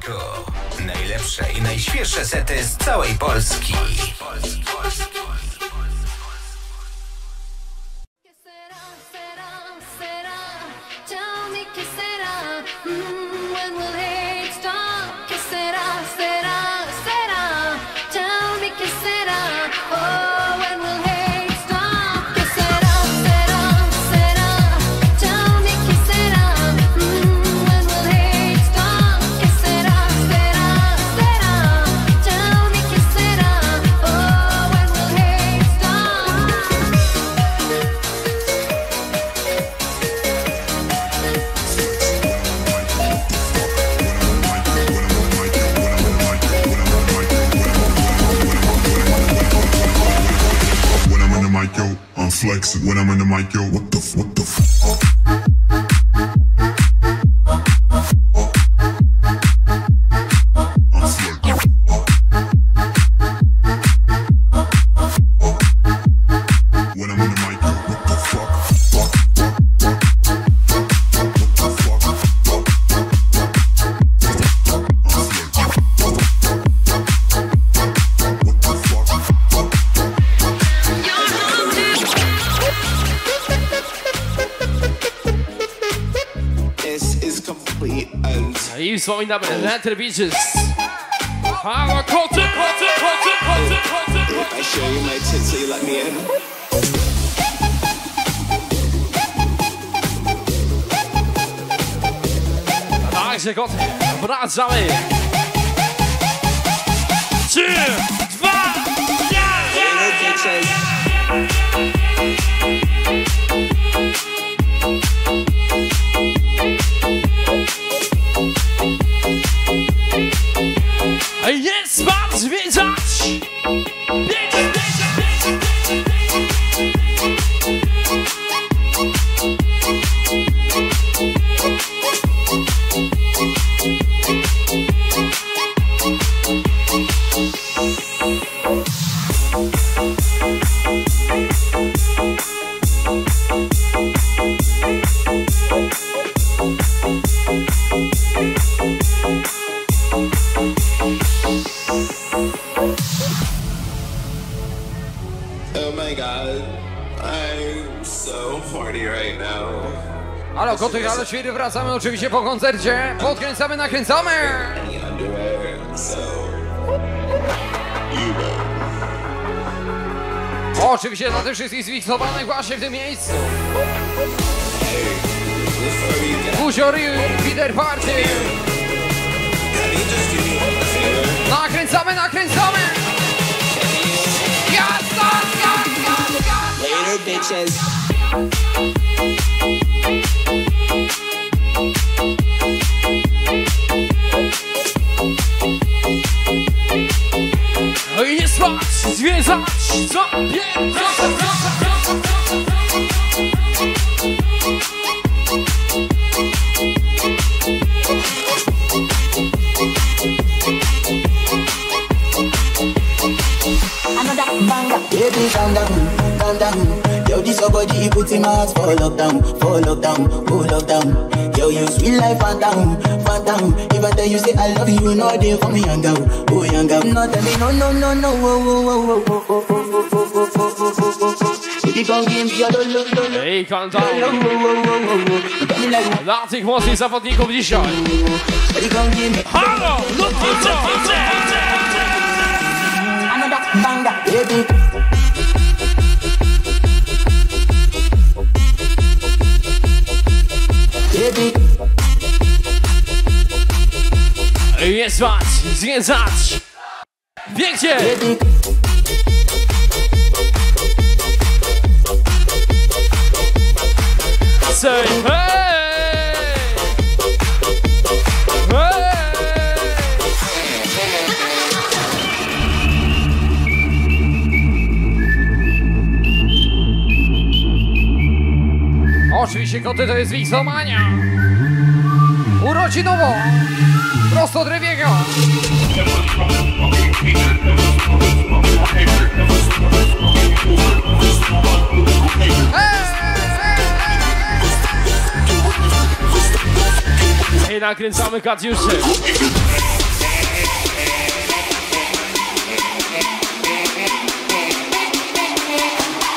Crew. Najlepsze i najświeższe sety z całej Polski. Flexing when I'm in the mic, yo. What the, what the, wspominamy Letter Beaches. Power koty, koty, koty, koty. I show you my tits so you let me in. Także koty, wracamy. Trzy, dwa, jeden. Halo halo świry, wracamy oczywiście po koncercie. Podkręcamy, nakręcamy! Oczywiście dla tych wszystkich zfiksowanych właśnie w tym miejscu. Buzior Peter Party. Nakręcamy, nakręcamy! Later, bitches. 越唱越嗨。This your body, put in my heart for lockdown, for lockdown, oh lockdown. Yo, you sweet life, phantom, phantom. If I tell you say I love you, you know they for me young girl, oh young girl. No tell me no, no, no, no, oh, oh, oh, oh, oh, oh, oh, oh, oh, oh, oh, oh, oh. Baby, come give me your lo, lo, lo, lo. Ej, calm down. Dla tych mocnych zawodników dzisiaj. Halo, lotnicze, Banga, baby. Baby. Jest spać, zwiedzać. Pięknie. Say hey! Oczywiście koty to jest imienia Urodzinowo. Prosto drewiego I nakręcamy Katiuszy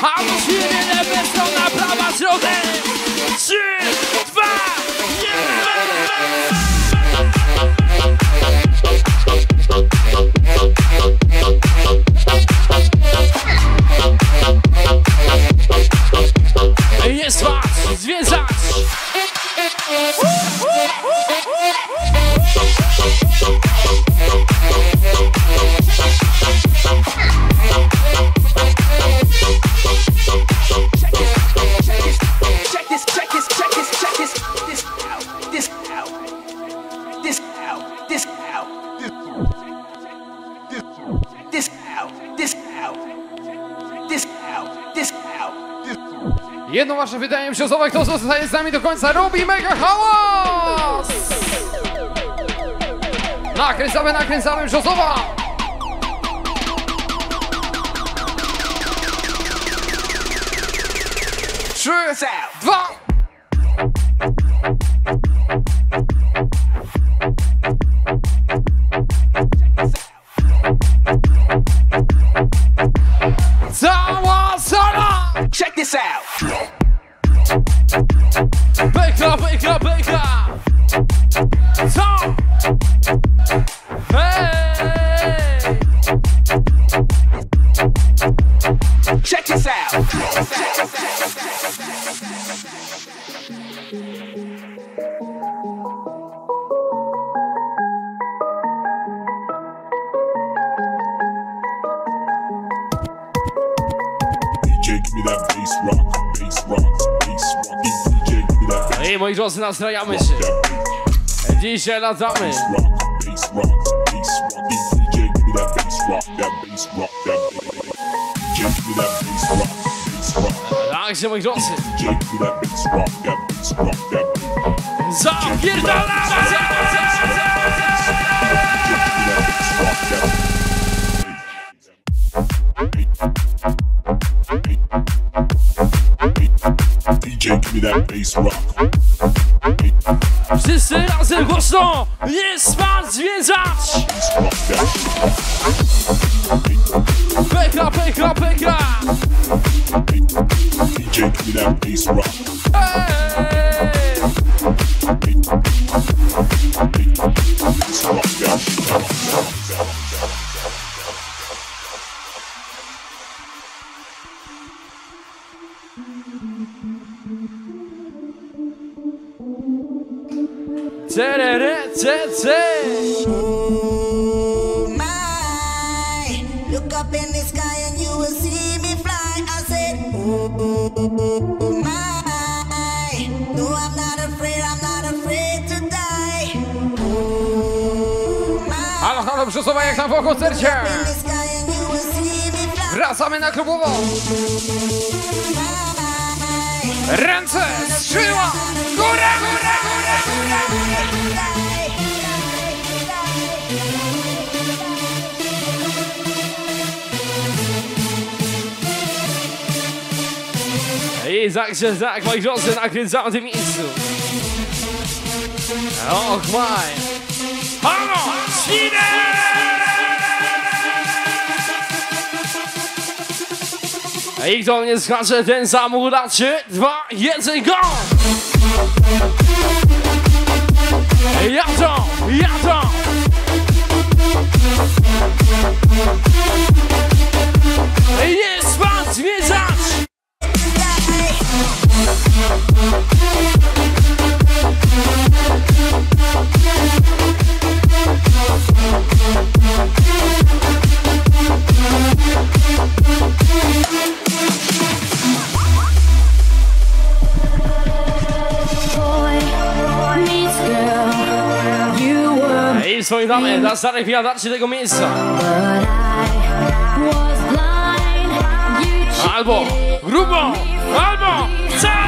Hamsiny lewe strona, prawa środek. Trzy. Jest was, zwiedzać! Jedno wasze wydanie brzozowe, kto zostaje z nami do końca, robi mega hałas! Nakręcamy, nakręcamy brzozowa! That bass rock, bass rock. Także, moi drodzy, DJ, DJ, give me that bass rock. Wszyscy razem głośno! Jest pan zwiedzać! Bass rock, that Peka, peka, peka! DJ, give me that bass rock. Ej! Bass rock, that Cerere, ce, ce! my. Look up in the sky and you will see me fly. I said, oh my. No, I'm not afraid, I'm not afraid to die. Oh my. Halo, halo, brzozowa jak tam po koncercie! In the sky and you will see me fly. Wracamy na klubową! Ręce, skrzydła, góra, góra, góra, góra! I także tak, moi drodzy, nakręcamy w tym miejscu. Och, maj! Halo, świnę! I kto mnie skacze, ten zamula 3, 2, 1, go! Jadą, jadą! Jest pan zwierzacz! I wspominamy dla starych wiadaczy tego miejsca. Albo grubo, albo So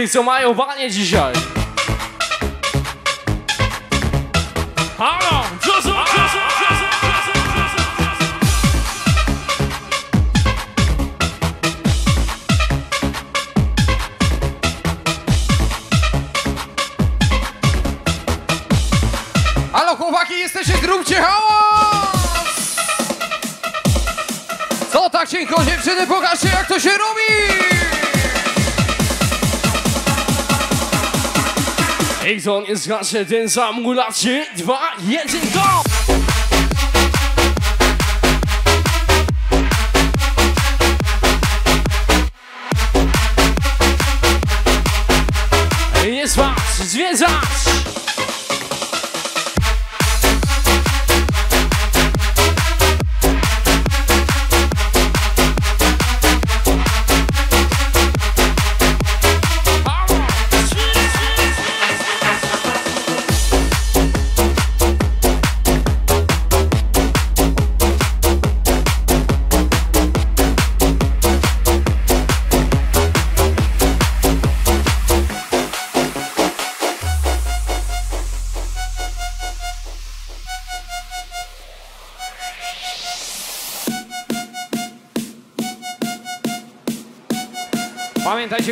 tych, co mają banie dzisiaj. Python jest raczej ten sam, mulacie, dwa, jeden, go!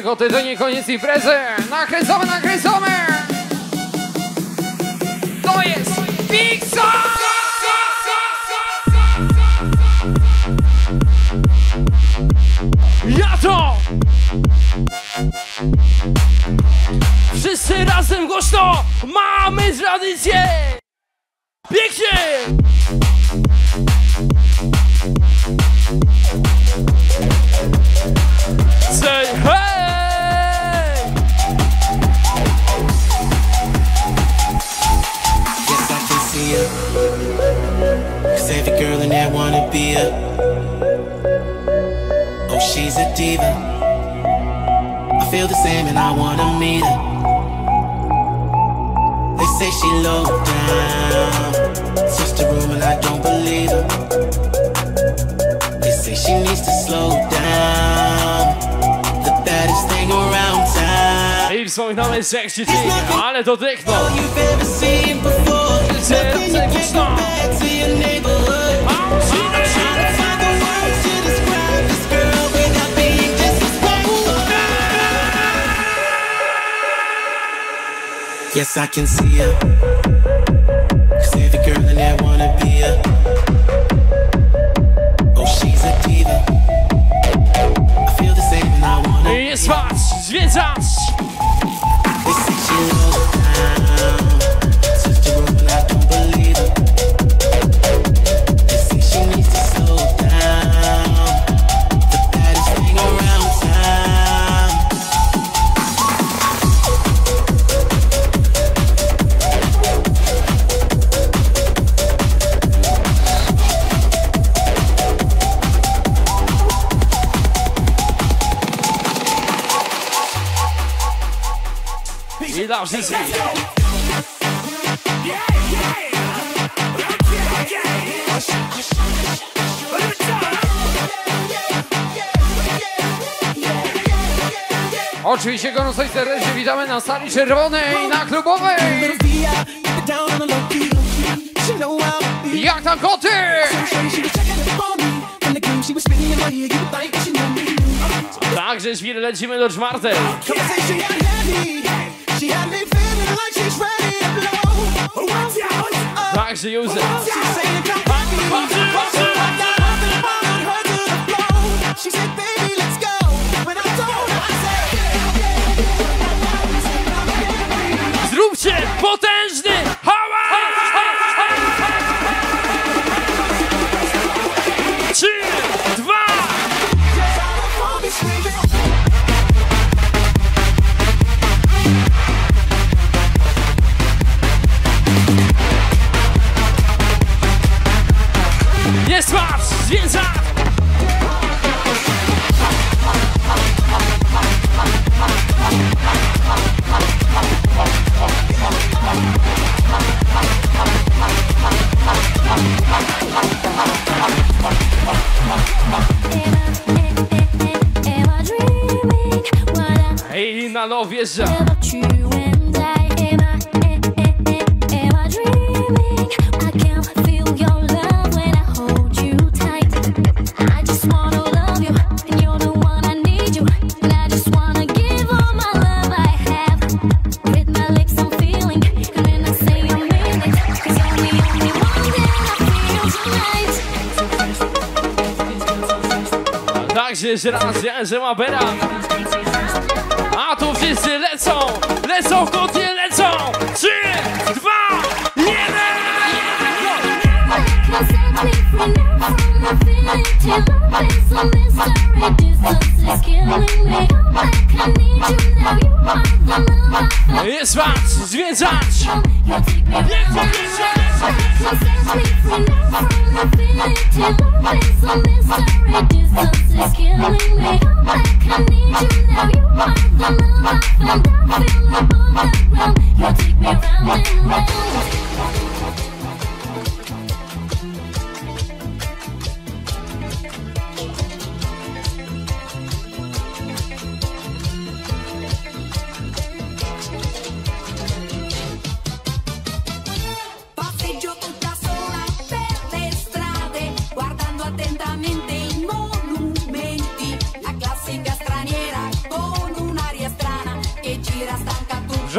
Koty, to nie koniec imprezy! Nakręcamy, nakręcamy! To jest Pixar! Ja to! Wszyscy razem głośno! Mamy tradycję! Pięknie! Say hey! Diva. I feel the same and I wanna meet her. They say she low down. Room and I don't believe her. They say she needs to slow down. The baddest thing around town. I wspominamy sexy team, ale to techno! All you've ever seen before. Nothing you can't compare to your neighborhood. I'm trying to find the words to describe Yes, I can see her. Cause every girl in there wanna be her. Let's Oczywiście gorąco coś serdecznie witamy na sali czerwonej, na klubowej. Jak tam koty? Także świry lecimy do czwartej. Mark Joseph. Jeszcze się raz, Jarzema Bera. A tu wszyscy lecą, lecą kocie, lecą. Trzy, dwa, jeden. Jest was, zwiedzać! Jest is killing me. I'm back, I need you now You are the love I found I feel the ground You take me round and round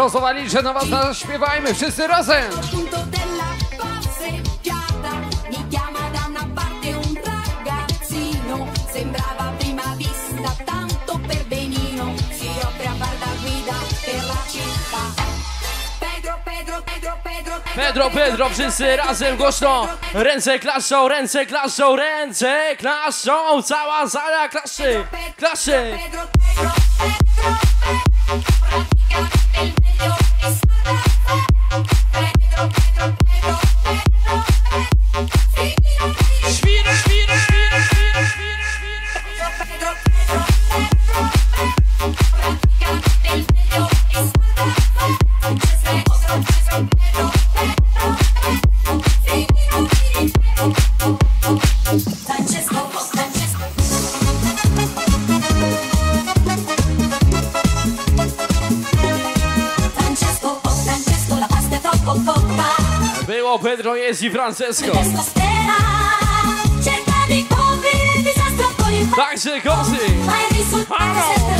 głosowali, liczę na was, zaśpiewajmy wszyscy razem! Pedro, Pedro, wszyscy razem głośno Ręce klaszą, ręce klaszą, ręce klaszą Cała zala klaszy, klaszy Pedro, Pedro, Pedro, Pedro, Pedro. Francesco. Cerca di coprire il disastro con il Dai, così. Fai risultare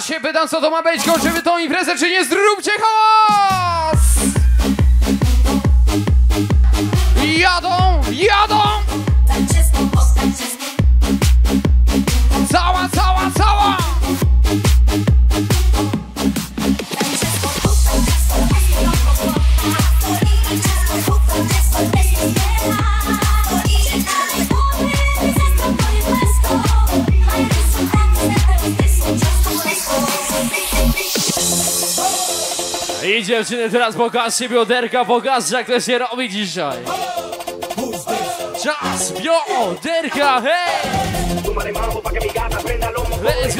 Ja się pytam, co to ma być, kończymy tą imprezę, czy nie? Zróbcie hałas! Jadą, jadą! dziewczyny, teraz pokażcie bioderka, pokażcie jak to się robi dzisiaj. Czas bioderka, hej! Let's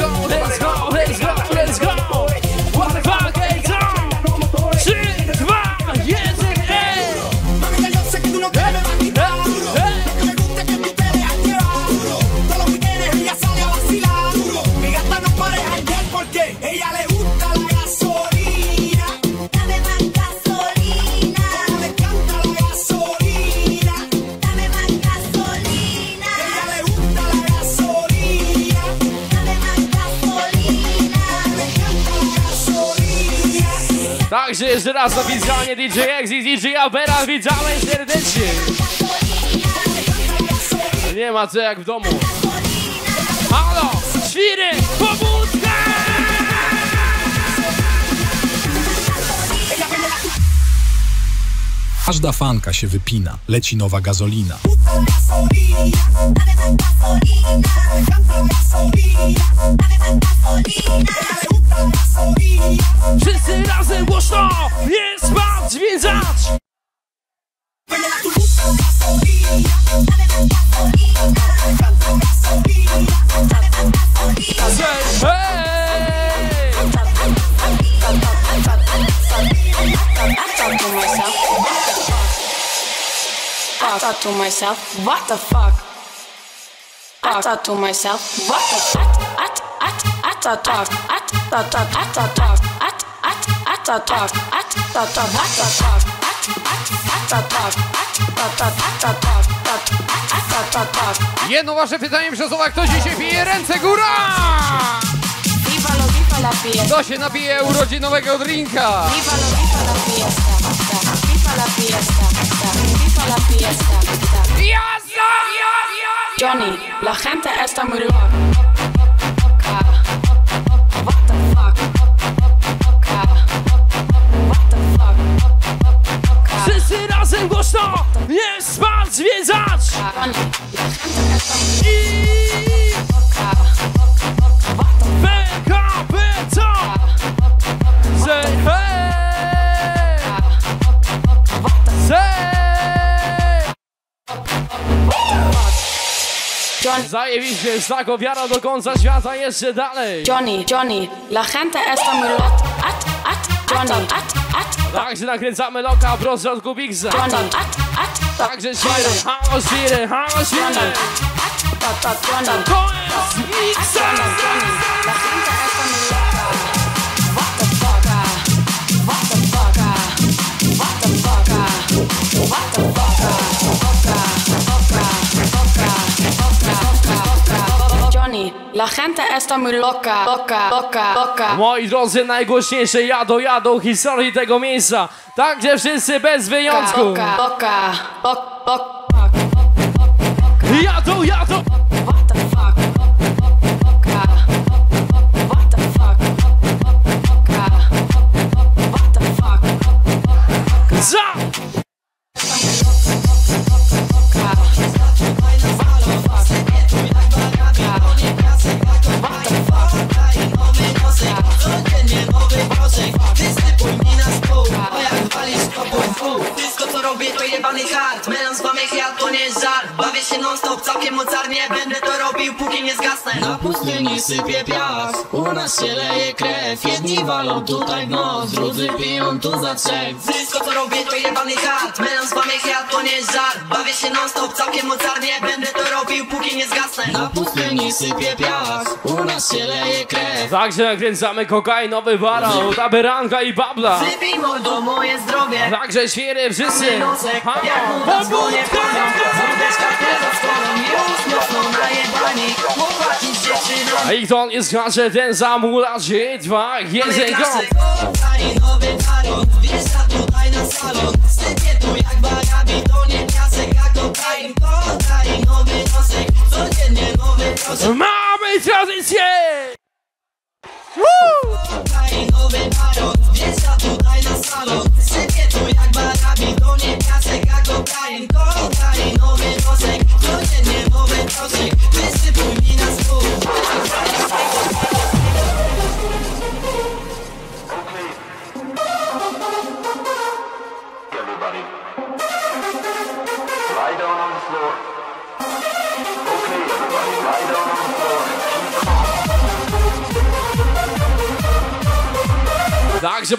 Także jeszcze raz oficjalnie DJ X i DJ Abera witamy serdecznie. Nie ma co jak w domu. Halo, świry, pobudka! Każda fanka się wypina, leci nowa gazolina. thought to myself, what the fuck? I thought to myself, what the fuck? I thought, I thought, I At at at at thought, At thought, at thought, At at at thought, At thought, I thought, I At at at I At I thought, I thought, fiesta. Kto się napije urodzinowego drinka? Viva lo, viva la fiesta. Viva la fiesta. Viva la fiesta. Jazda! Johnny, la gente está muy loca. Zajebiście, znak ofiara do końca świata, jeszcze dalej! Johnny, Johnny, la gente está muy loca. At, at, Johnny, at, at, Także nakręcamy loka prosto od Kubiksa. Johnny, at, at, Także świry, halo świry, halo świry! Johnny, at, at, Johnny. To jest Miksa! Johnny, Johnny, la gente está muy loca. What the fuck? Johnny, la gente está muy loca, loca, loca, loca. Moi drodzy, najgłośniejsze jadą, jadą historii tego miejsca. Także wszyscy bez wyjątku. Loca, loca, loca, loca. Jadą, jadą! Całkiem mocarnie Będę to robił póki nie zgasnę. Na pustyni sypie piach, u nas się leje krew. Jedni walą tutaj w nos, drudzy piją tu za trzech. Wszystko co robię to jebany hard Melan z wamych ja to nie jest żart. Bawię się non stop całkiem mocarnie Będę to robił póki nie zgasnę. Na pustyni sypie piach, u nas się leje krew. Także nakręcamy kokainowy baron, taberanka i babla. Wypij mordo moje zdrowie. Także świry wszyscy. Jak mu zadzwonię pobudka! A i to nie skacze ten zamulacz, dwa, jeden go.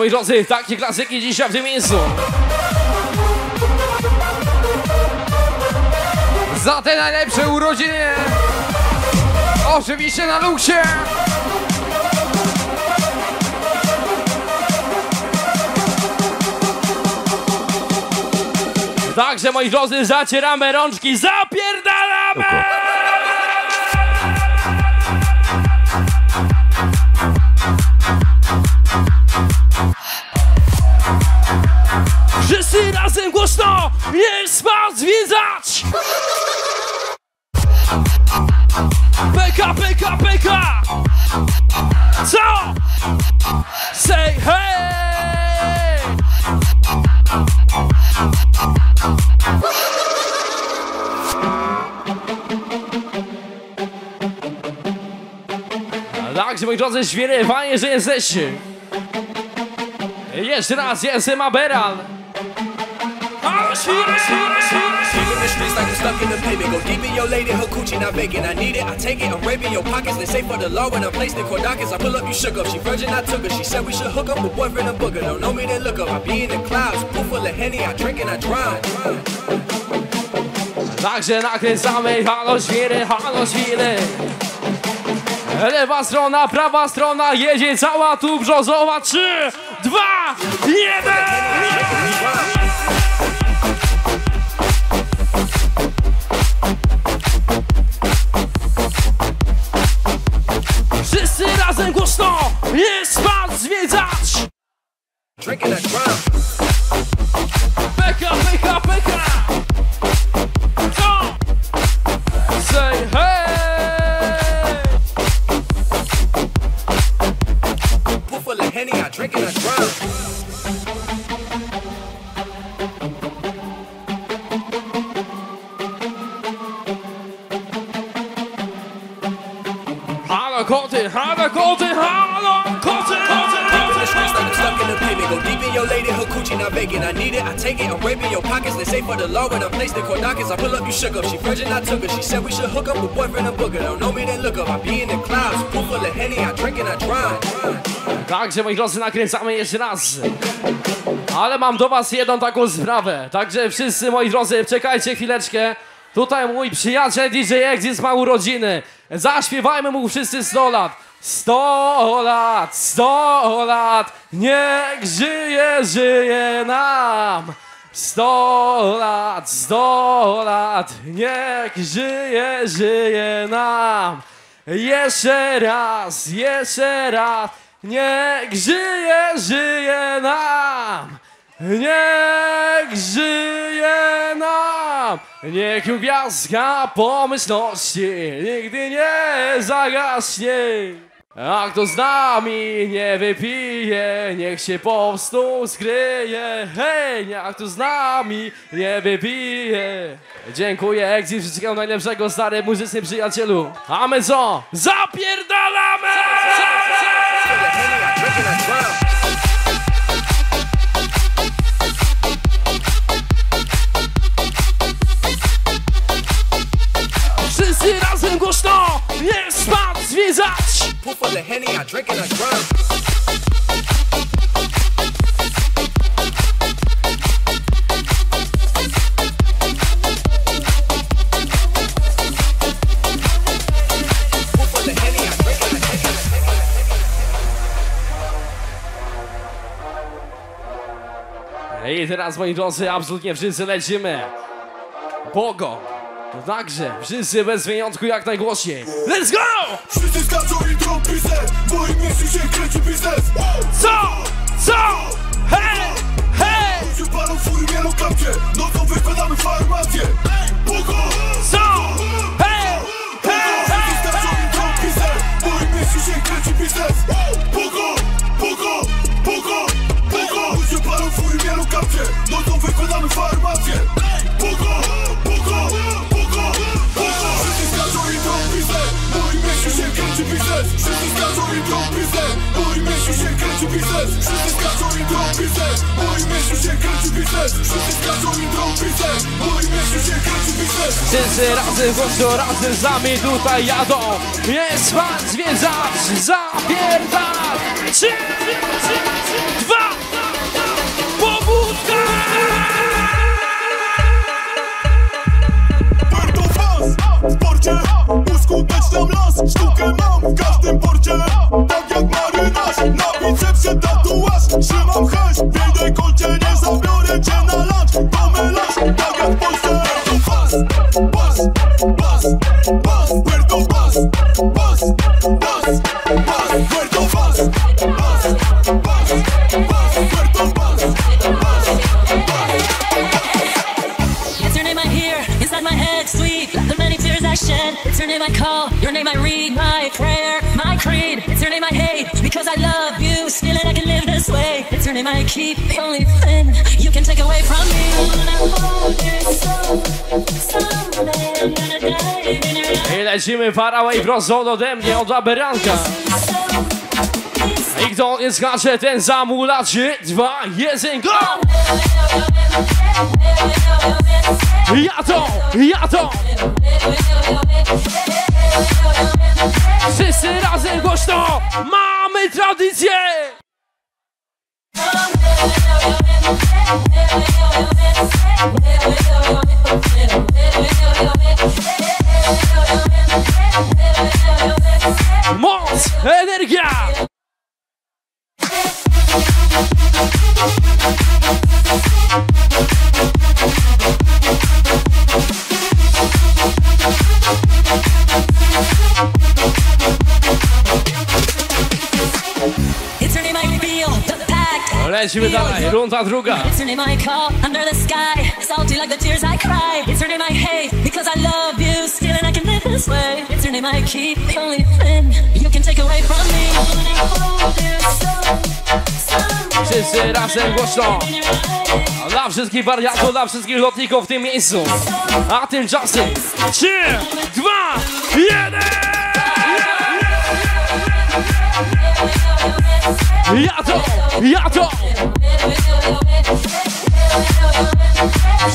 Moi drodzy, takie klasyki dzisiaj w tym miejscu. Za te najlepsze urodziny! Oczywiście na luksie! Także moi drodzy, zacieramy rączki, zapierdalamy! Drodzy, świry, fajnie, że jesteście. Jeszcze raz, jestem Aberal. The like I'm stuck in the pavement. Go deep in your lady, her coochie not vacant. I need it, I take it. I'm raping your pockets. They say for the law when I'm placed in. I pull up, you shook up. She virgin, I took her. She said we should hook up with boyfriend and booger. Don't know me, then look up. I be in the clouds, pool full of henny. I drink and I drive. Także nakręcamy, halo świry, halo świry. Lewa strona, prawa strona, jedzie cała tu brzozowa. Trzy, dwa, jeden! Wszyscy razem głośno! Jest pan zwiedzać! Drink and I Take it. Your pockets. They say for the law when court. I pull up, you shook up. She virgin, I took her. She said we should hook up with boyfriend and booger. Don't know me, then look up. I be in the clouds, pool full of henny. I drink and I drive. Także moi drodzy, nakręcamy jeszcze raz. Ale mam do was jedną taką sprawę. Także wszyscy moi drodzy, czekajcie chwileczkę. Tutaj mój przyjaciel DJ Exis ma urodziny. Zaśpiewajmy mu wszyscy 100 lat. 100 lat, 100 lat, niech żyje, żyje nam. 100 lat, 100 lat, niech żyje, żyje nam. Jeszcze raz, jeszcze raz, niech żyje, żyje nam. Niech żyje nam, niech gwiazdka pomyślności nigdy nie zagaśnie. A kto z nami nie wypije, niech się po prostu skryje. Hej, a kto z nami nie wypije. Dziękuję, Exit, wszystkiego najlepszego, stary muzyczny przyjacielu. A my co? Zapierdalamy! Wszyscy razem głośno! Jest pan zwiedzać! Pool full of henny. I drink and I I I teraz, moi drodzy, absolutnie wszyscy lecimy. Bogo. To także, wszyscy bez wyjątku jak najgłośniej. Let's go! Wszyscy skaczą i drą biznes moim mieście się kręci biznes? Co? Razem z nami I lecimy Faraway prosto ode mnie, od Aberanka. I kto nie skacze, ten zamula 3, 2, 1, go! Ja to, ja to! Wszyscy razem głośno! Mamy tradycję! Hold you so, someday Wszyscy razem głośno. Dla wszystkich wariatów, dla wszystkich lotników w tym miejscu. A tymczasem 3, 2, 1! Ja to, ja to!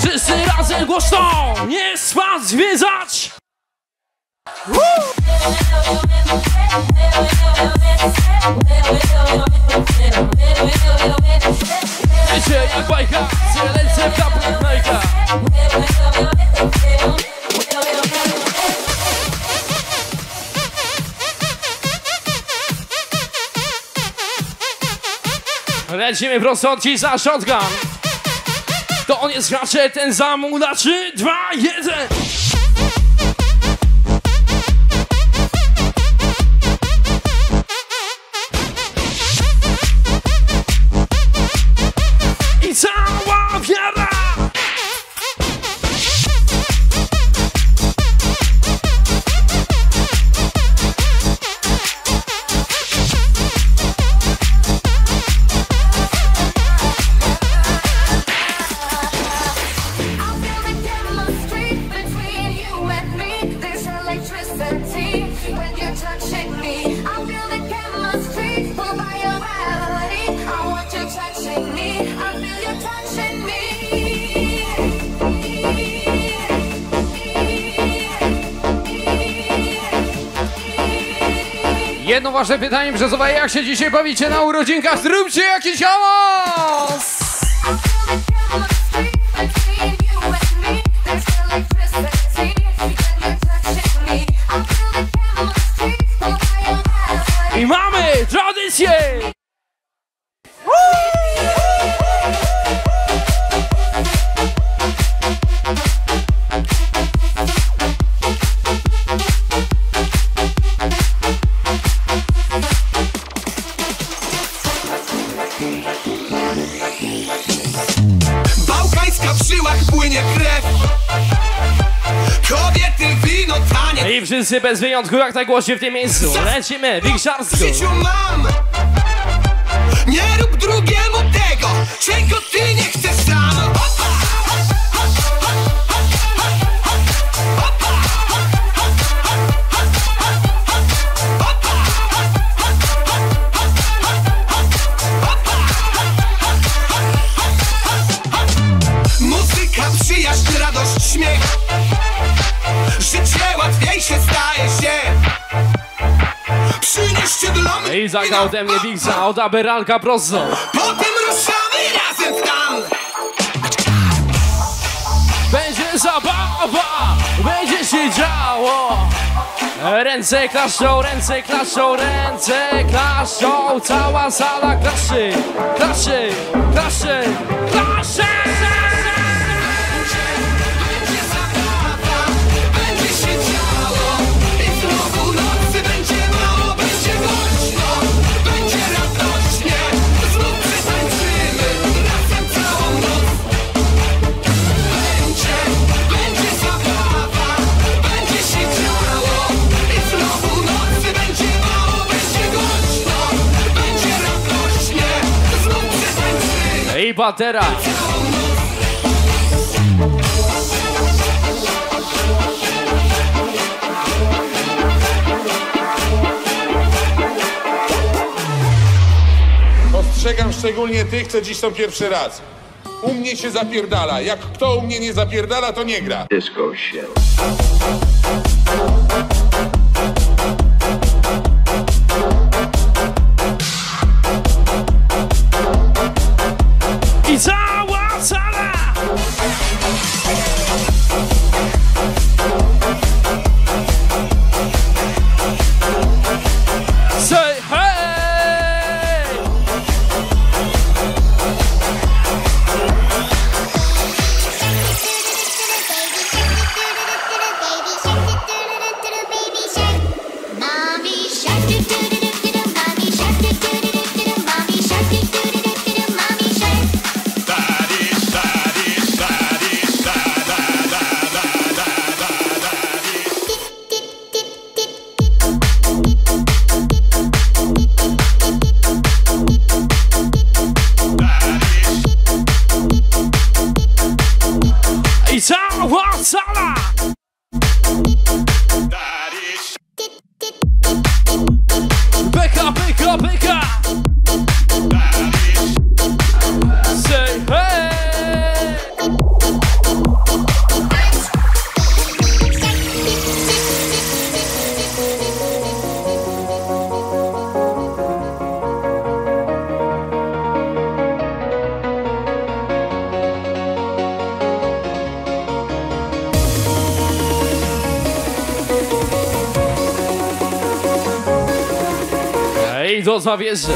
Wszyscy razem głośno! Nie spać, zwiedzać! Wiecie jak bajka, ręce w kapłach Lecimy prosto od za shotgun. To on jest gracze, ten zamóg na 3, Jedno ważne pytanie brzezowe, jak się dzisiaj bawicie na urodzinkach? Zróbcie jakiś hałas! I wszyscy bez wyjątku jak najgłośniej w tym miejscu. Lecimy, Big Sharks. W życiu mam Nie rób drugiemu tego Czego ty nie chcesz I zagrał ode mnie Bigza od Aberalka prosto. Potem ruszamy razem w tam Będzie zabawa, będzie się działo. Ręce klaszczą, ręce klaszczą, ręce klaszczą, cała sala klaszy, klaszy, klaszy, klaszy! Badera. Ostrzegam szczególnie tych, co dziś są pierwszy raz. U mnie się zapierdala. Jak kto u mnie nie zapierdala, to nie gra. Się. do do do só vez.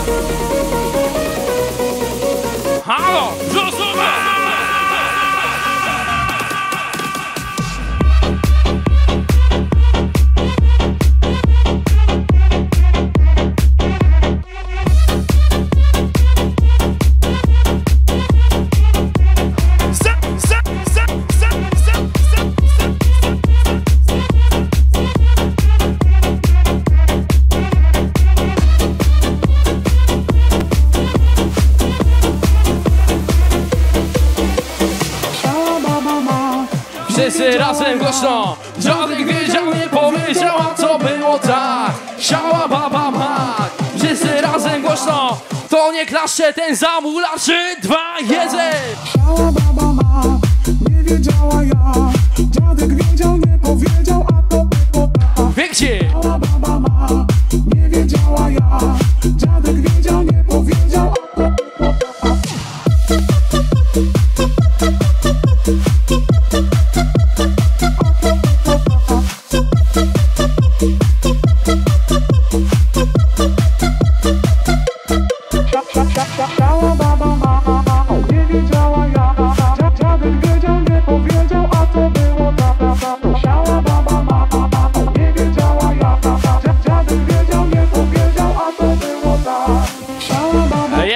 nasze ten zamularzy dwa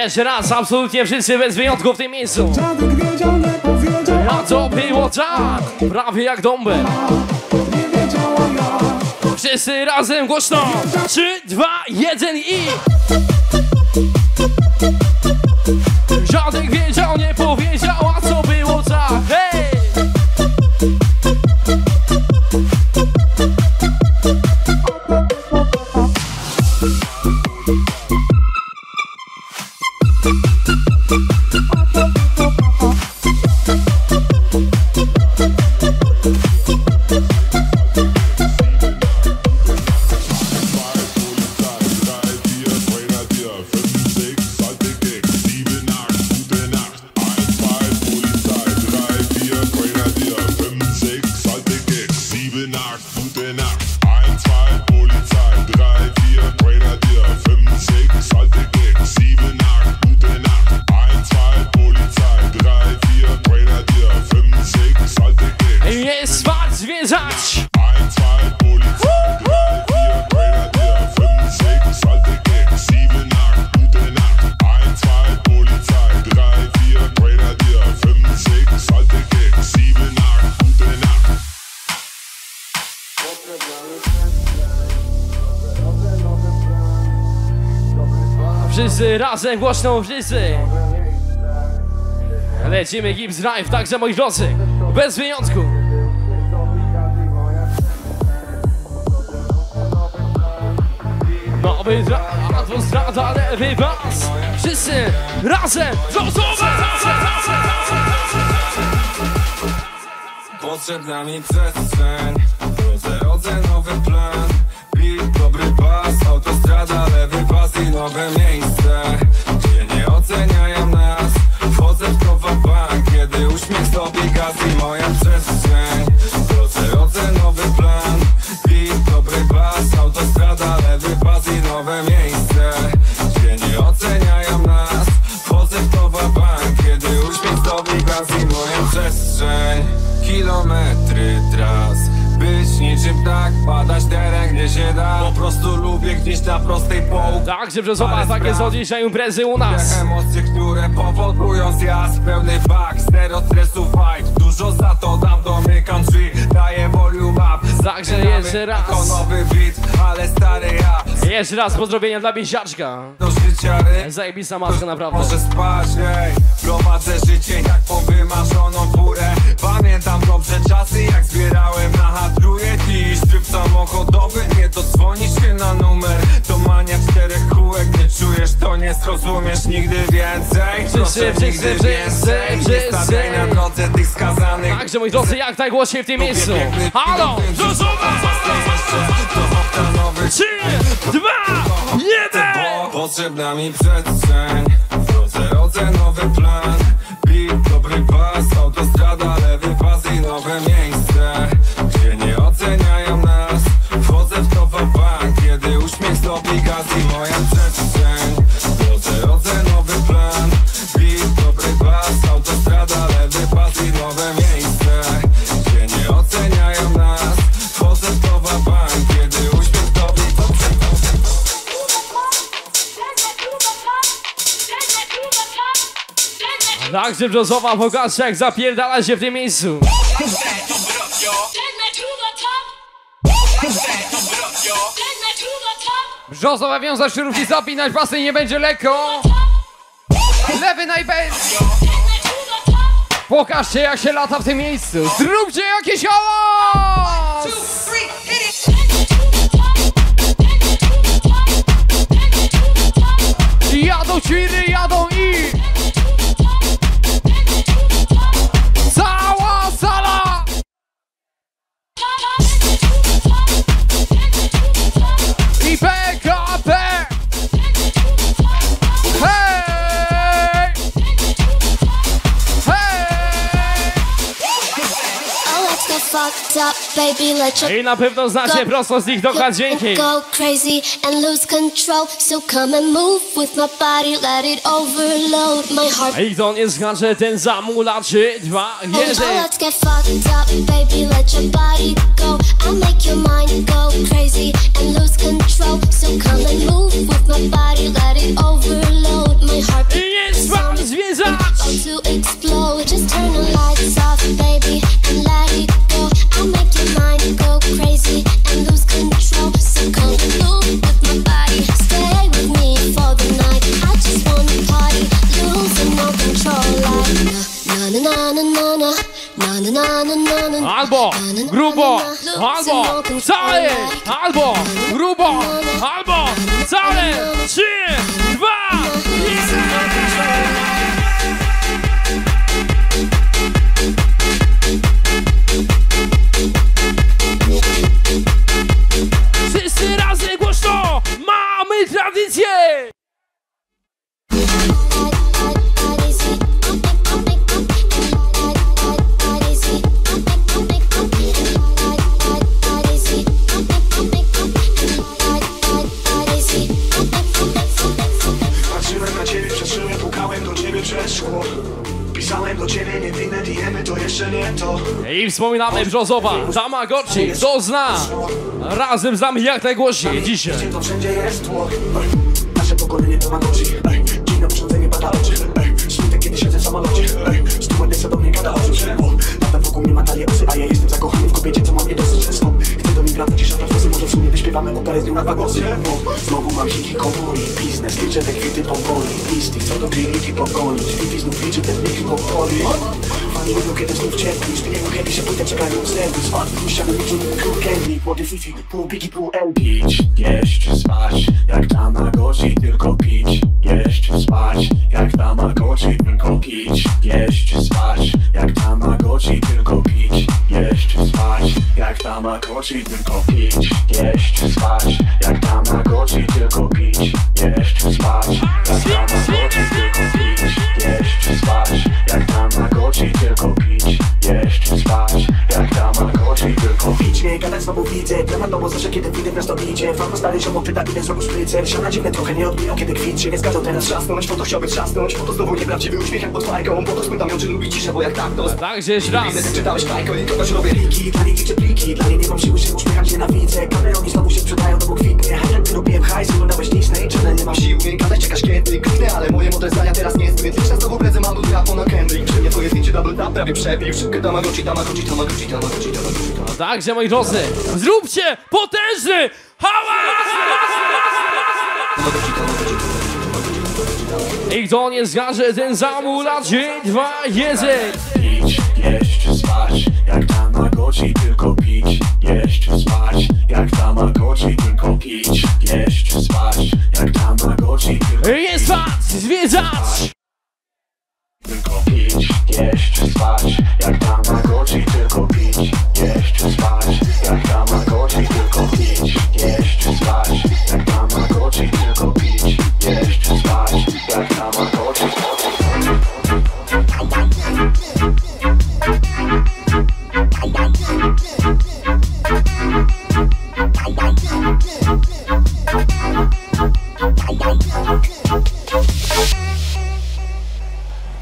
jeszcze raz, absolutnie wszyscy bez wyjątku w tym miejscu. A to było tak, prawie jak dąbę. Wszyscy razem głośno. 3, 2, 1 i... Żadek wiedział, nie powiedział. razem głośną wszyscy Lecimy Gibbs Drive, także moi drodzy Bez wyjątku. Nowy drive, autostrada, lewy bas Wszyscy razem, zrozumieć! Potrzebna mi przestrzeń. Rodzę nowy plan. Beat, dobry pas. Autostrada, lewy pas i nowe miejsce. Tak, padać teren gdzie się da. Po prostu lubię gdzieś na prostej południu Także brzozowa, takie są dzisiaj imprezy u nas. Emocje, które powodują zjazd Pełny bak, zero stresu fight Dużo za to dam, domykam drzwi Także jeszcze raz. Nowy beat, ale stary ja Jeszcze raz pozdrowienia dla Biesiaczka. Do życia ry Zajebista matka, naprawdę. Może spać, ej Prowadzę życie jak po wymarzoną furę Pamiętam dobrze czasy jak zbierałem na hatruje Dziś tryb samochodowy, nie dodzwonisz się na numer To mania czterech kółek, nie czujesz to nie zrozumiesz nigdy więcej Proszę nigdy więcej Nie stawiaj na drodze tych skazanych Także moi drodzy, jak najgłośniej w tym miejscu. Halo! Trzy, dwa, jeden! Potrzebna mi przestrzeń. Rodzę nowy plan Także brzozowa, pokażcie jak zapierdala się w tym miejscu. Brzozowa wiązać szyrówki, zapinać pasy, nie będzie lekko. Lewy najpierw. Pokażcie jak się lata w tym miejscu. Zróbcie jakiś hałas! Jadą świry, jadą I na pewno znacie prosto z nich dokład. I to nie skacze znaczy ten zamulaczy dwa, jeden. Wspominamy Brzozowa, Tamagotchi, kto zna? Razem z nami jak najgłośniej dzisiaj. To wszędzie jest tło Nasze pokolenie to oczy. Kiedy siedzę w samolocie. Do mnie gada wokół mnie ma osy A ja jestem zakochany w kobiecie, co ma mnie dosyć Skąd? Chcę do może w sumie wyśpiewamy operę z nią na dwa głosy. Znowu mam Biznes, liczę te kwity powoli. Listy, do kliniki pogonić znów liczy te powoli Fani lubią kiedy znów cierpisz Ty nie wiem się pójdę czekają serwis. Ściany liczą król candy Młody Fifi, pół bigi, pół LP Pić, jeść, spać Jak Tamagotchi, tylko pić Jeść, spać Jak Tamagotchi, tylko pić Jeść, spać Jak Tamagotchi, tylko pić Jeść, spać Jak Tamagotchi, tylko pić Jeść, spać Jak Tamagotchi, tylko pić Jeść, spać Jak tylko bo zawsze kiedy wyjdę w miasto bicie Farma stary się pyta ile zrobił szprycer Siana dziwne trochę nie odbiją kiedy kwit się nie zgadzał teraz trzasnąć Po to chciałby trzasnąć Po to znowu nieprawdziwy uśmiech jak pod fajką. Po to spytam ją czy lubi ciszę bo jak tak to Także jeszcze raz. Widzę, czytałeś fajko i kogoś robię liki. Dla niej liczę pliki Dla niej nie mam siły się uśmiechać nienawidzę Kameroni znowu się sprzedają do kwitnie Hajrenty robiłem hajs oglądałeś Disney Czarne nie mam siły. Gadać czekasz kiedy kliknę Ale moje mądre zdania teraz nie zbyt. Liczę znowu prezę mam do trapo na Kendrick Przy mnie twoje zdjęcie double tap prawie przebił Szybkę Tamagotchi, Tamagotchi, Tamagotchi, Tamagotchi, Tamagotchi Także moi drodzy, zróbcie potężny hałas! I kto nie zgaże, ten zamula dzień, dwa, jeden. Pić, jeść, spać Jak Tamagotchi, tylko pić Jeść, spać Jak Tamagotchi, tylko pić Jeść, spać Jak Tamagotchi, tylko Jest was, zwiedzać! Tylko pić, jeść, spać Jak Tamagotchi, tylko pić Jeść, spać Jak Tamagotchi, tylko Tamagotchi, tylko pić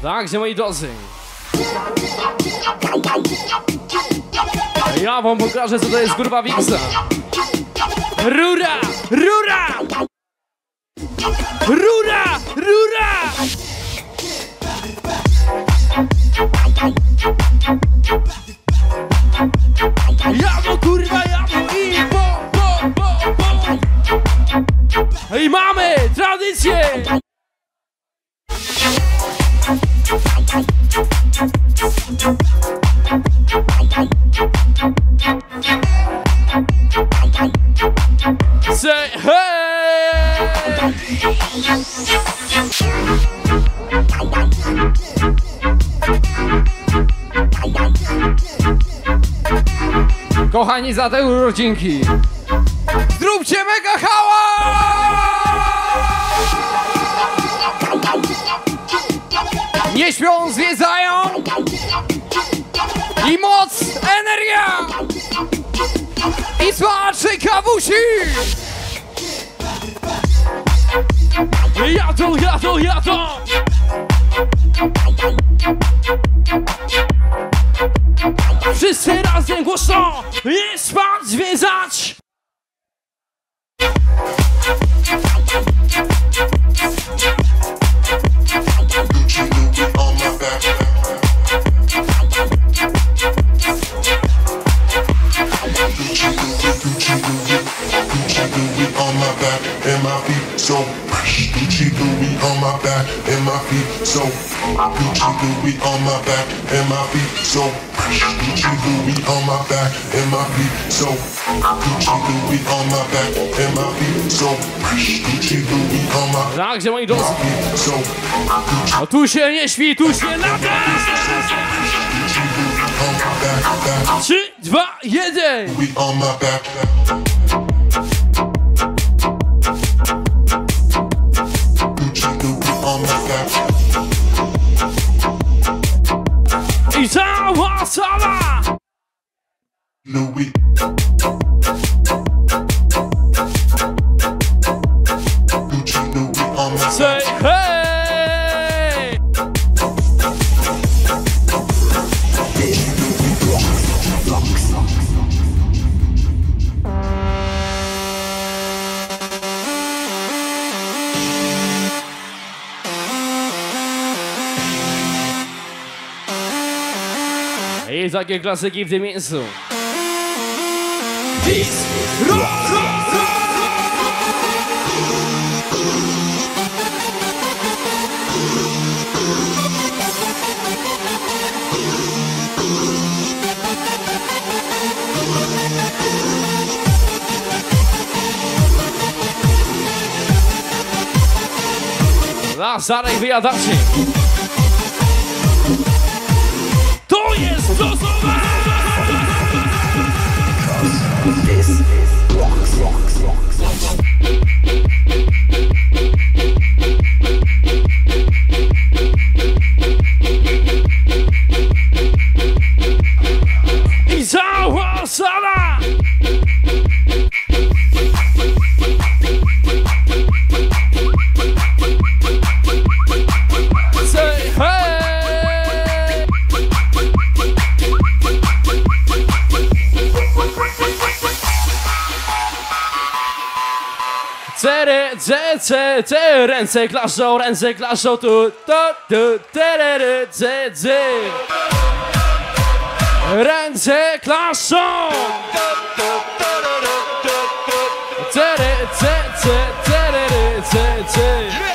Także moi drodzy. Ja wam pokażę co to jest kurwa Wiksa. Rura! Rura! Rura! Rura! Jamo kurwa, jamo i bo, bo, bo, bo. I mamy tradycję! Say hey! Kochani, za te urodzinki. Zróbcie mega hałas! Nie śpią, zwiedzają! I moc, energia! I smaczny kawusi! Jadą, jadą, jadą! Wszyscy razem głośno! Jest pan zwiedzać! back and my feet so Gucci Louis on my back and my feet so Gucci Louis on my back and my feet so Gucci on my back and my feet so Gucci Louis on my back and my feet so Gucci Louis on my back Także moi drodzy No tu się nie śpi, tu się lata! 3, 2, 1 cała sala! Louis. takie klasyki w tym miejscu. Peace, rock, To Cery, ce, ce, ce, ręce klaszczą, ręce klaszczą, tu, to, tu, terery, ce, ce. Ręce klaszczą! Cery, ce, ce, terery, ce, ce.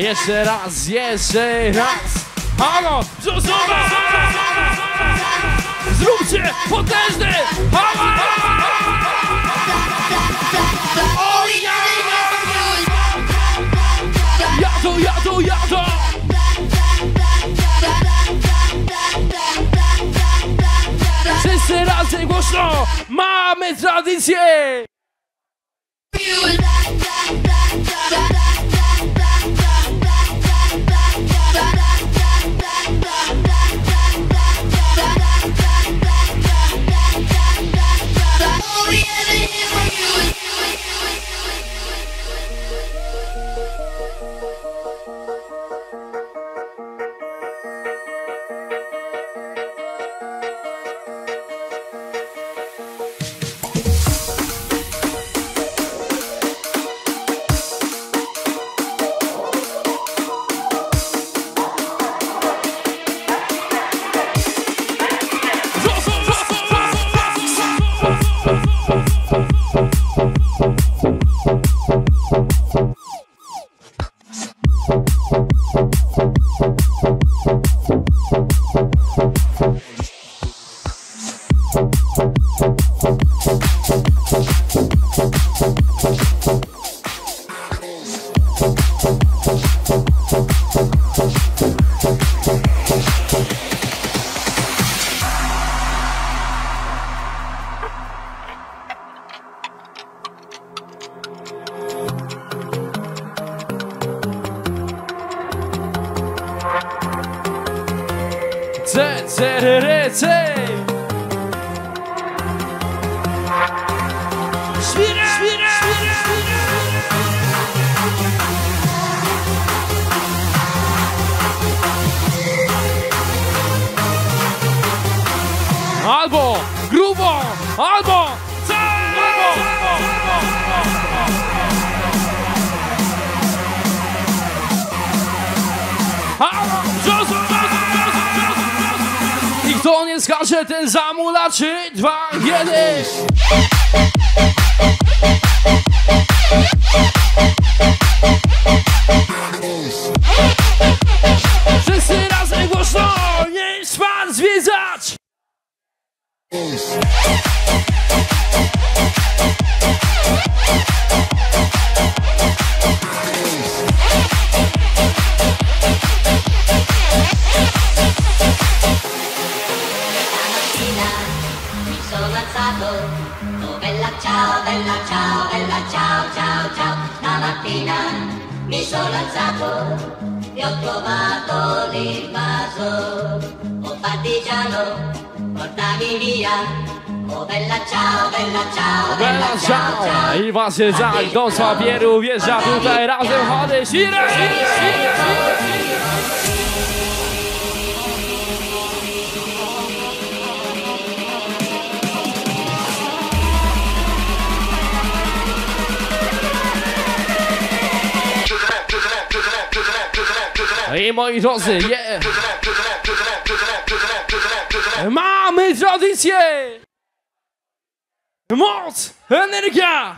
Jeszcze raz, jeszcze raz. Halo! Zróbcie potężny ja! Jadą, jadą, jadą! Wszyscy razem głośno! Mamy tradycję! Partigiano, portami via. Oh bella ciao, bella ciao, Bella ciao! I wasze tak do papieru wjeżdża tutaj razem chody Sire! I moi drodzy, yeah! Mamy tradycję! Moc! Energia!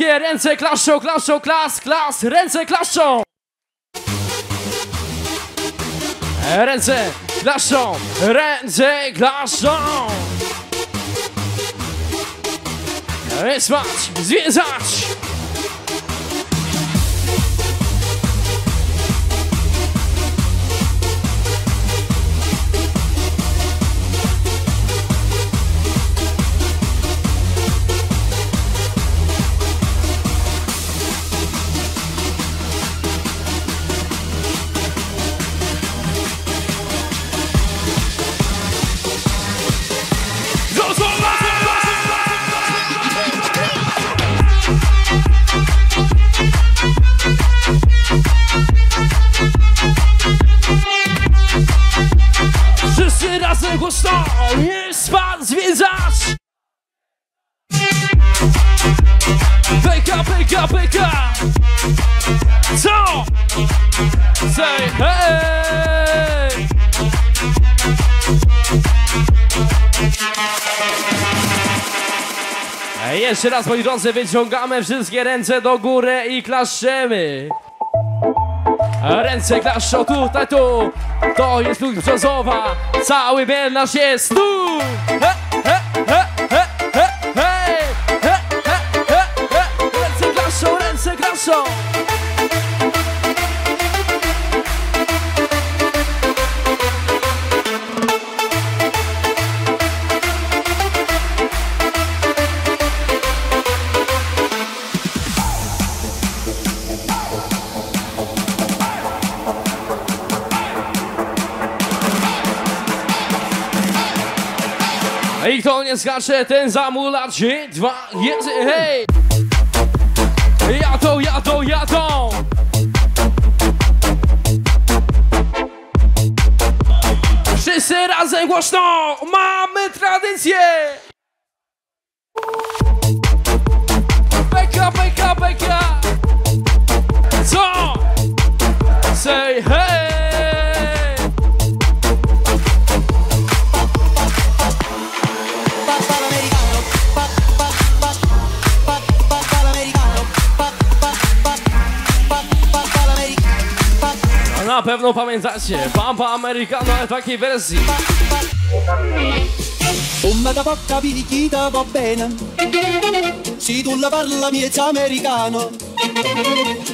Wszystkie ręce klaszczą, klaszczą, klas, klas, ręce klaszczą! Ręce klaszczą, ręce klaszczą! Spać, zwiedzać! Razem głośno, nie spać, zwiedzać! Pyka, pyka, pyka! Co? Say hey! Jeszcze raz, moi drodzy, wyciągamy wszystkie ręce do góry i klaszczemy. Ręce klaszczą tutaj, tu. To jest lud brzozowa. Cały melanż jest tu. He, he, he, nie skacze, ten zamula trzy, dwa, jeden, hej! Jadą, jadą, jadą! Wszyscy razem głośno! Mamy tradycję! Beka, beka, beka! Co? Say hey! Na pewno pamiętacie, Pampa Americano w takiej wersji. Come da poca picchita va bene. Se tu la parla miezza americano.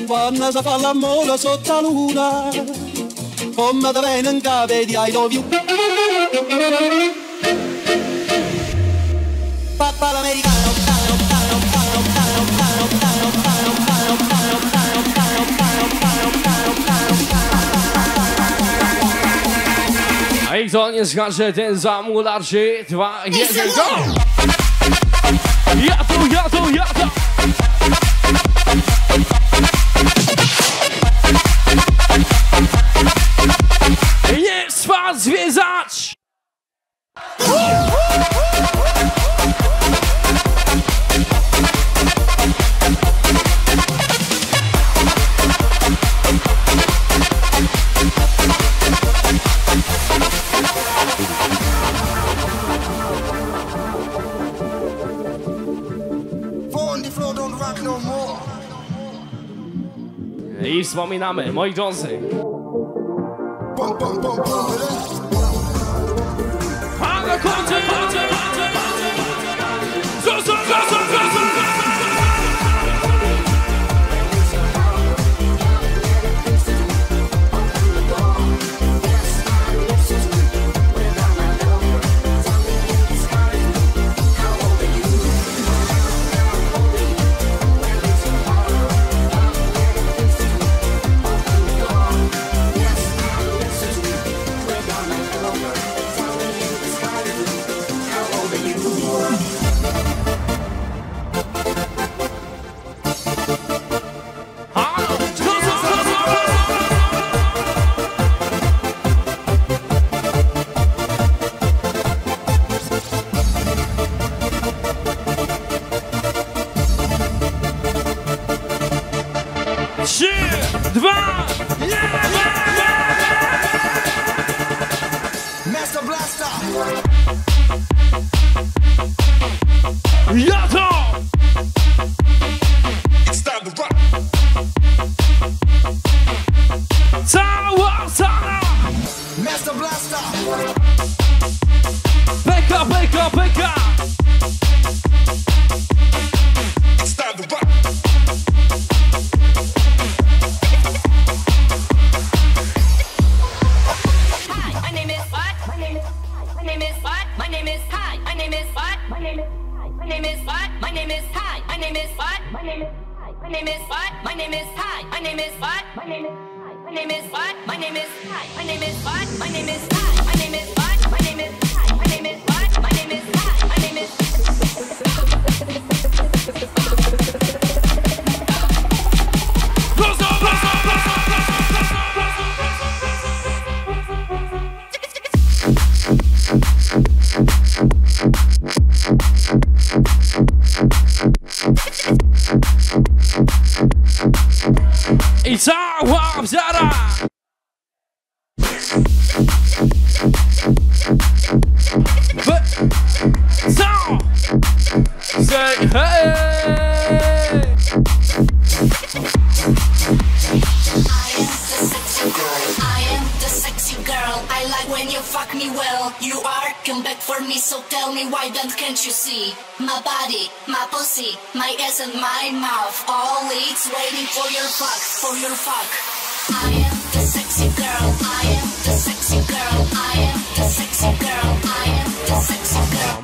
Quando si fa l'amore sotto la luna Come da capo di I love you. Papà l'americano I kto nie skacze, ten zamula trzy, dwa, jeden, go! Jadą, jadą, jadą! Nie spać, zwiedzać! i wspominamy. Moi Jonesy. Pum, pum, pum, gang. Hey! when you fuck me well. You are come back for me, so tell me why don't can't you see my body, my pussy, my ass and my mouth? All it's waiting for your fuck, for your fuck. I am the sexy girl. I am the sexy girl. I am the sexy girl. I am the sexy.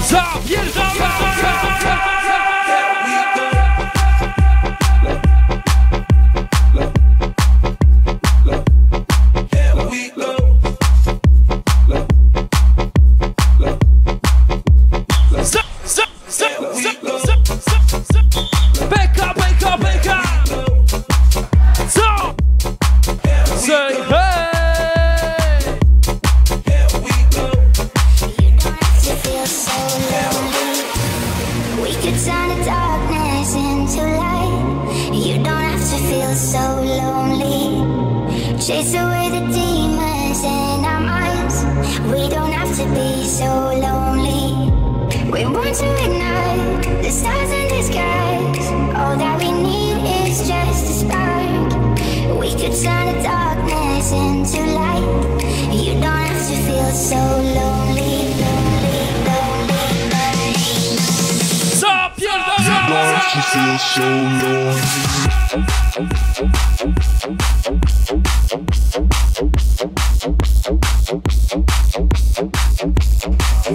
Get it up! Get! Feel so lonely.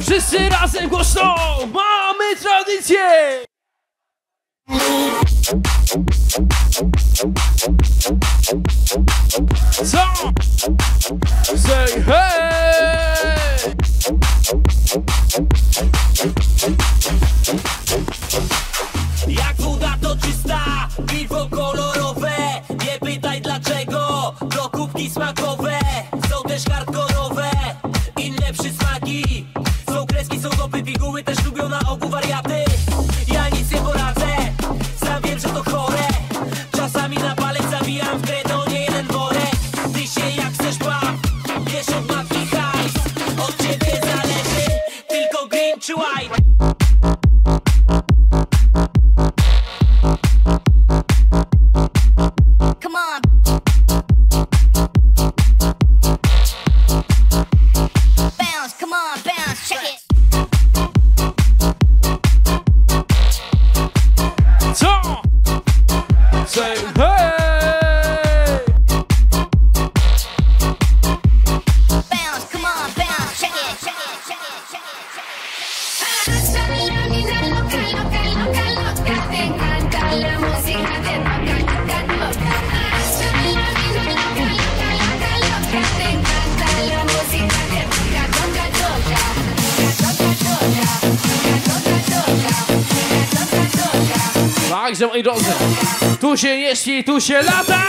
Wszyscy razem głośno! Mamy tradycję! Co? Także moi drodzy, tu się jeździ, tu się lata!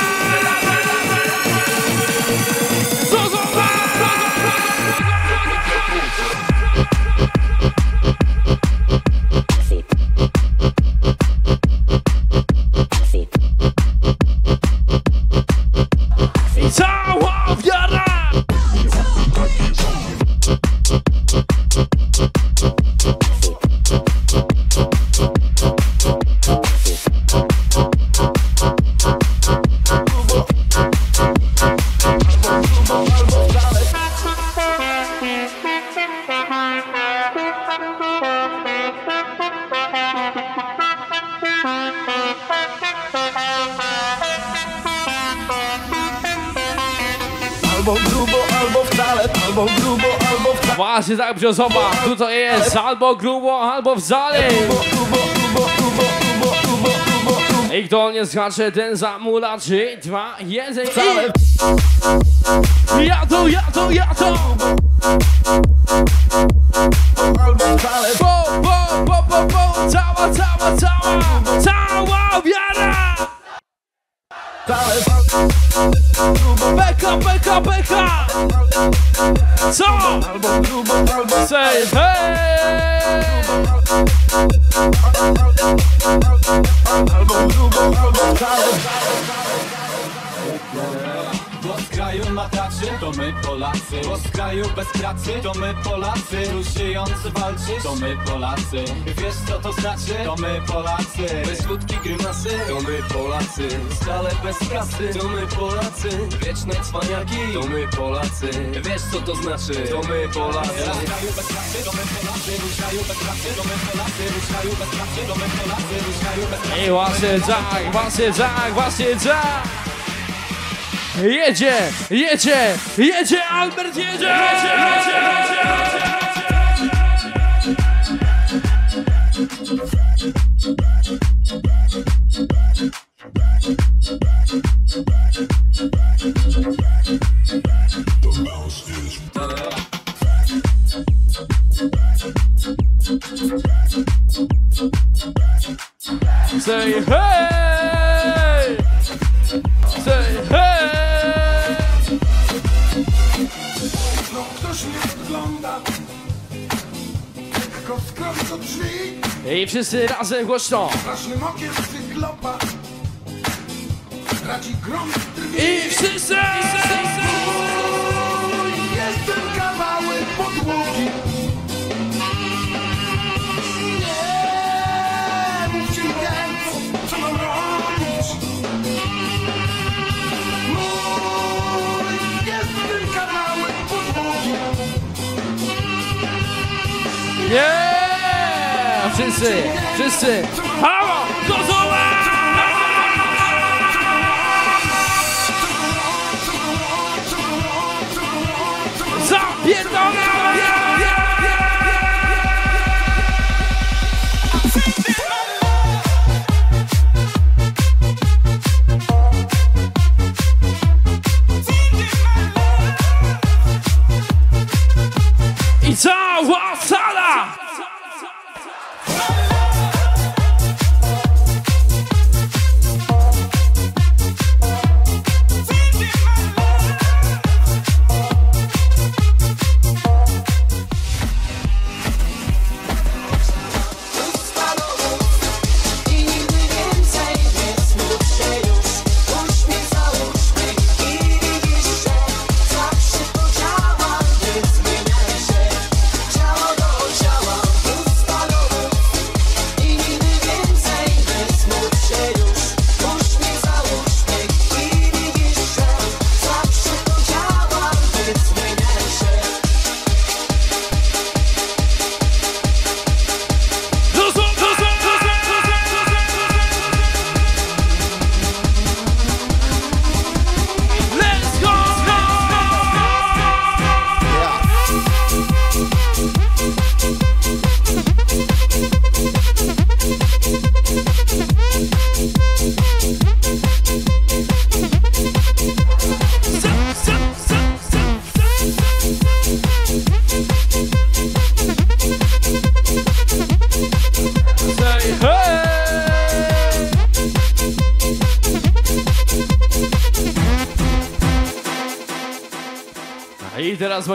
Albo grubo, albo wcale, albo grubo, albo wcale. Właśnie tak brzozowa, tu to jest albo grubo, albo wcale. I kto nie skacze, ten zamula, trzy, dwa, jeden i... Ja to, ja to, ja to! Say hey! Kraju mataczy, to my Polacy Bo z kraju bez pracy, to my Polacy Tu żyjący walczysz, to my Polacy Wiesz co to znaczy? To my Polacy Bez łódki grymasy, to my Polacy Stale bez kasy, to my Polacy Wieczne cwaniaki, to my Polacy Wiesz co to znaczy? To my Polacy Z kraju bez pracy, to my Polacy Z kraju bez pracy, to my Polacy Z kraju bez pracy, to my Polacy Z kraju bez pracy I właśnie tak, właśnie tak, właśnie tak! Jedzie, jedzie, jedzie, Albert jedzie! jedzie, jedzie, jedzie, Say hey! Say hey! No ktoś mnie podgląda Jak odkrąc od drzwi I wszyscy razem głośno! Strasznym okiem cyklopa Radzi grom drwi I wszyscy! Jest ten kawałek podłogi Nie! Wszyscy, wszyscy! Halo! gotowa! I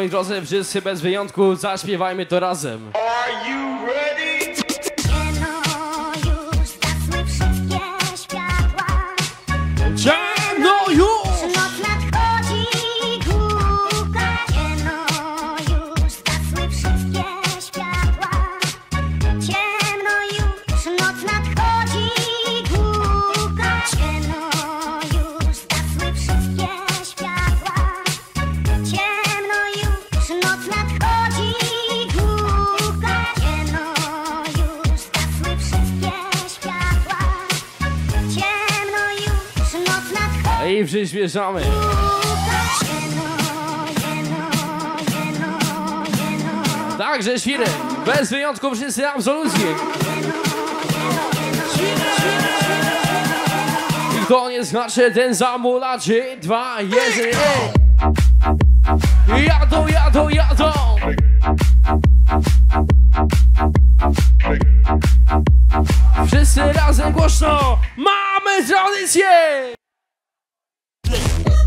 moi drodzy, wszyscy bez wyjątku zaśpiewajmy to razem. I przyspieszamy. Także świry, bez wyjątku wszyscy absolutnie. I koniec znaczy ten zamula, 3, 2, 1, ej! Jadą, jadą, jadą! Wszyscy razem głośno! Mamy tradycję!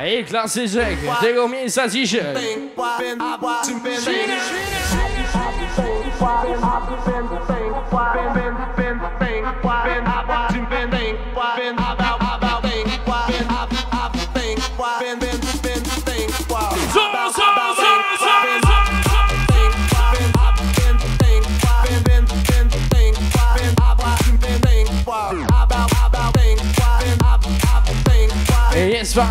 Ej, klasyczek tego miejsca dzisiaj. Jest was za...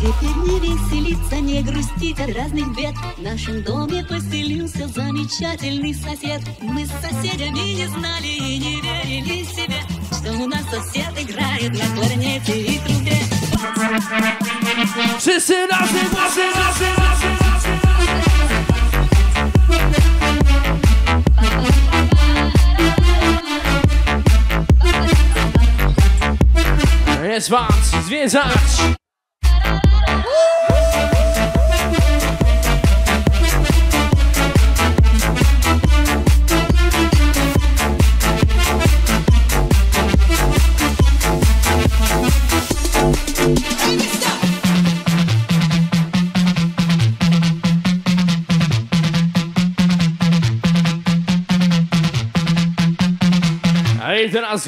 Теперь не веселиться, не грустить от разных бед. В нашем доме поселился замечательный сосед. Мы с соседями не знали и не верили себе Что у нас сосед играет на кларнете и трубе Wszyscy razem, razem, razem, razem, razem. Jest was zwiedzać!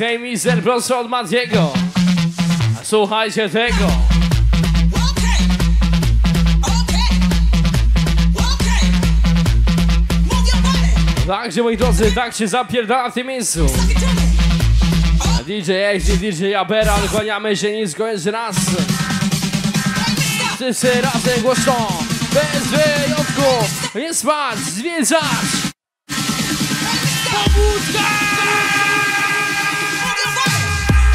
Hej mister prosto od Matiego. Słuchajcie tego. Także moi drodzy, tak się zapierdala w tym miejscu. DJ X i DJ Abera, kłaniamy się nisko jeszcze raz. Wszyscy razem głośno, bez wyjątku, nie spać, zwiedzać. Pobudka!